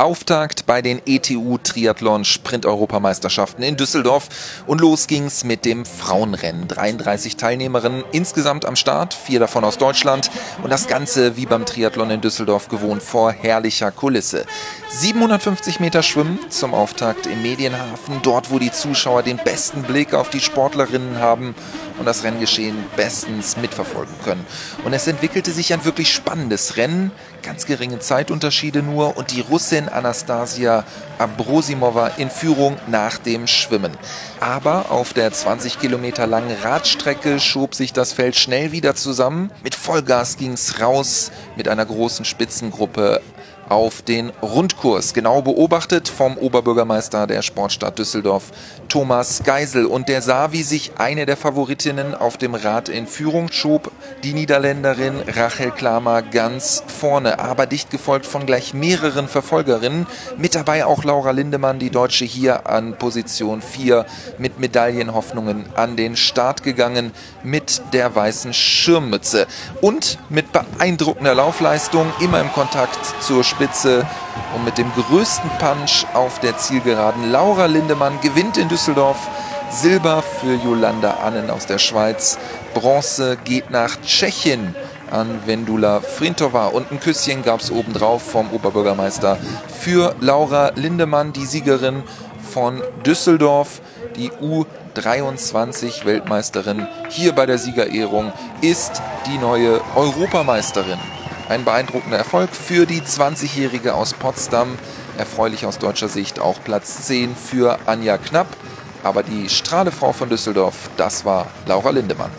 Auftakt bei den ETU Triathlon Sprint Europameisterschaften in Düsseldorf und los ging's mit dem Frauenrennen. 33 Teilnehmerinnen insgesamt am Start, vier davon aus Deutschland und das Ganze wie beim Triathlon in Düsseldorf gewohnt vor herrlicher Kulisse. 750 Meter Schwimmen zum Auftakt im Medienhafen, dort wo die Zuschauer den besten Blick auf die Sportlerinnen haben und das Renngeschehen bestens mitverfolgen können. Und es entwickelte sich ein wirklich spannendes Rennen, ganz geringe Zeitunterschiede nur und die Russin Anastasia Abrosimova in Führung nach dem Schwimmen. Aber auf der 20 Kilometer langen Radstrecke schob sich das Feld schnell wieder zusammen. Mit Vollgas ging es raus mit einer großen Spitzengruppe auf den Rundkurs. Genau beobachtet vom Oberbürgermeister der Sportstadt Düsseldorf, Thomas Geisel. Und der sah, wie sich eine der Favoritinnen auf dem Rad in Führung schob. Die Niederländerin Rachel Klamer ganz vorne, aber dicht gefolgt von gleich mehreren Verfolgerinnen. Mit dabei auch Laura Lindemann, die Deutsche hier an Position 4 mit Medaillenhoffnungen an den Start gegangen mit der weißen Schirmmütze. Und mit beeindruckender Laufleistung, immer im Kontakt zur Spitze Spitze und mit dem größten Punch auf der Zielgeraden. Laura Lindemann gewinnt in Düsseldorf. Silber für Jolanda Annen aus der Schweiz. Bronze geht nach Tschechien an Vendula Frintova. Und ein Küsschen gab es obendrauf vom Oberbürgermeister für Laura Lindemann, die Siegerin von Düsseldorf. Die U23 Weltmeisterin hier bei der Siegerehrung ist die neue Europameisterin. Ein beeindruckender Erfolg für die 20-Jährige aus Potsdam. Erfreulich aus deutscher Sicht auch Platz 10 für Anja Knapp. Aber die Strahlefrau von Düsseldorf, das war Laura Lindemann.